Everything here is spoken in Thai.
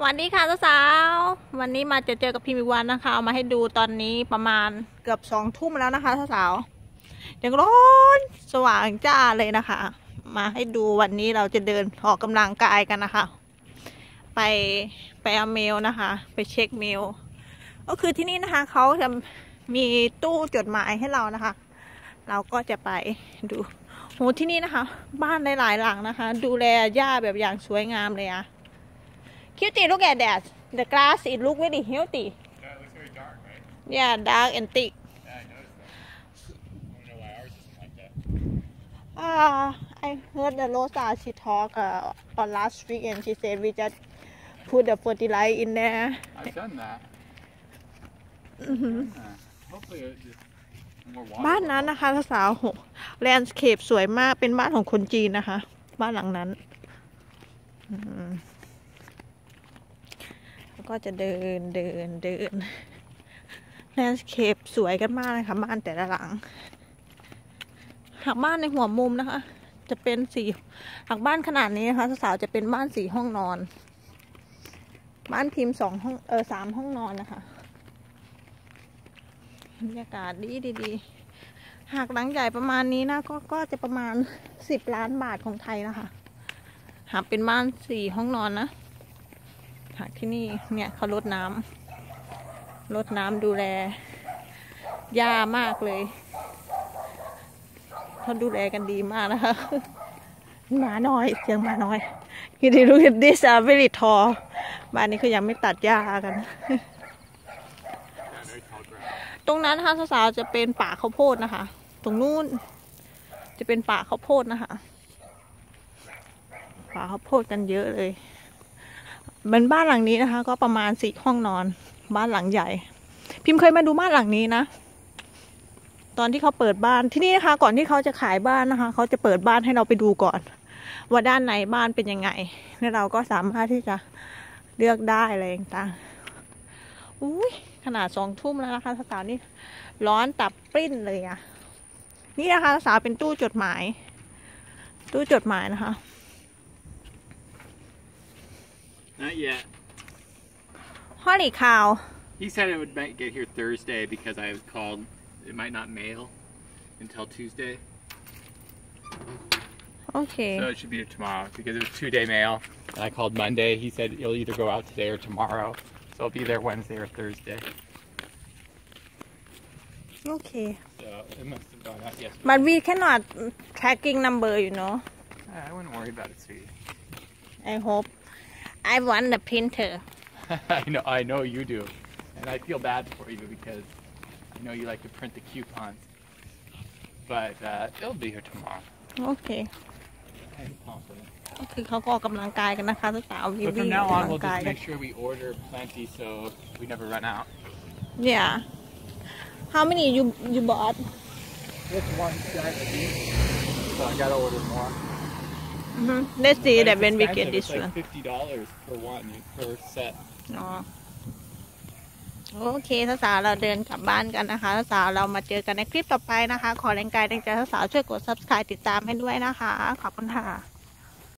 สวัสดีค่ะสาวๆวันนี้มาจอเจอกับพิมพ์อีกวันนะคะ เอามาให้ดูตอนนี้ประมาณเกือบสองทุ่มแล้วนะคะสาวๆยังร้อนสว่างจ้าเลยนะคะ มาให้ดูวันนี้เราจะเดินออกกำลังกายกันนะคะ ไปไปเอาเมลนะคะ ไปเช็คเมล ก็คือที่นี่นะคะเขาจะมีตู้จดหมายให้เรานะคะ เราก็จะไปดูโหที่นี่นะคะ บ้านหลายๆหลังนะคะ ดูแลหญ้าแบบอย่างสวยงามเลยอะ Cutie, look at that. The grass, it look very healthy. Yeah, it looks very dark, right? Yeah, dark and thick. Yeah, I noticed that. I don't know why ours isn't like that. Uh, I heard the Rosa, she talk uh, on last week and she said we just put the fertilizer in there. I've done that. Mhm. Yeah. Hopefully, it just more water. บ้าน will นั้น help. นะคะสาวแลนด์สเคปสวยมากเป็นบ้านของคนจีนนะคะ บ้านหลังนั้น อืมแล้ว ก็จะเดินเดินเดินแลนด์สเคปสวยกันมากเลยค่ะบ้านแต่ละหลัง หากบ้านในหัวมุมนะคะ จะเป็นสี่หากบ้านขนาดนี้นะคะสาวจะเป็นบ้านสี่ห้องนอน บ้านพิมพ์สองห้องเออสามห้องนอนนะคะบรรยากาศดีดีดีหากหลังใหญ่ประมาณนี้นะก็ก็จะประมาณสิบล้านบาทของไทยนะคะ หากเป็นบ้านสี่ห้องนอนนะ หากที่นี่เนี่ยเขาลดน้ำลดน้ำดูแลหญ้ามากเลยเขาดูแลกันดีมากนะคะหมาน้อยเสียงหมาน้อยคิดดูลูกดิสาเวลิทอบ้านนี้คือยังไม่ตัดหญ้ากัน ตรงนั้นนะคะสาวๆจะเป็นป่าข้าวโพดนะคะ ตรงนู้นจะเป็นป่าข้าวโพดนะคะ ป่าข้าวโพดกันเยอะเลย เหมือนบ้านหลังนี้นะคะ ก็ประมาณสี่ห้องนอน บ้านหลังใหญ่ พิมพ์เคยมาดูบ้านหลังนี้นะ ตอนที่เขาเปิดบ้านที่นี่นะคะ ก่อนที่เขาจะขายบ้านนะคะเขาจะเปิดบ้านให้เราไปดูก่อน ว่าด้านในบ้านเป็นยังไงแล้วเราก็สามารถที่จะเลือกได้อะไรต่างๆอุ้ยขนาดสองทุ่มแล้วนะคะสาวนี่ร้อนตับปริ้นเลยอะนี่นะคะสาวเป็นตู้จดหมาย ตู้จดหมายนะคะ Not yet. Honey cow. He said it would might get here Thursday because I called. It might not mail until Tuesday. Okay. So it should be tomorrow because it was two-day mail. And I called Monday. He said it'll either go out today or tomorrow. So it'll be there Wednesday or Thursday. Okay. So it must have gone out yesterday. But we cannot tracking number, you know. Uh, I wouldn't worry about it, sweetie. I hope. I want the printer I know, I know you do, and I feel bad for you because I know you like to print the coupons. But uh, it'll be here tomorrow. โอเค I'm confident. ก็คือเขาก็ออกกำลังกายกันนะคะสาวๆวิ่ง But วิ่ from งอ now อก on, กำลั we'll งกาย just กัน make sure we order plenty so we never run out. yeah how many you you bought Just one set of these, so I gotta order more. Mhm. let's see But that it's when we get expensive. this it's like one fifty dollars per one per set. อ๋อโอเคสาวๆเราเดินกลับบ้านกันนะคะสาวๆเรามาเจอกันในคลิปต่อไปนะคะ ขอแรงกายแรงใจสาวๆช่วยกด subscribe ติดตามให้ด้วยนะคะ ขอบคุณค่ะ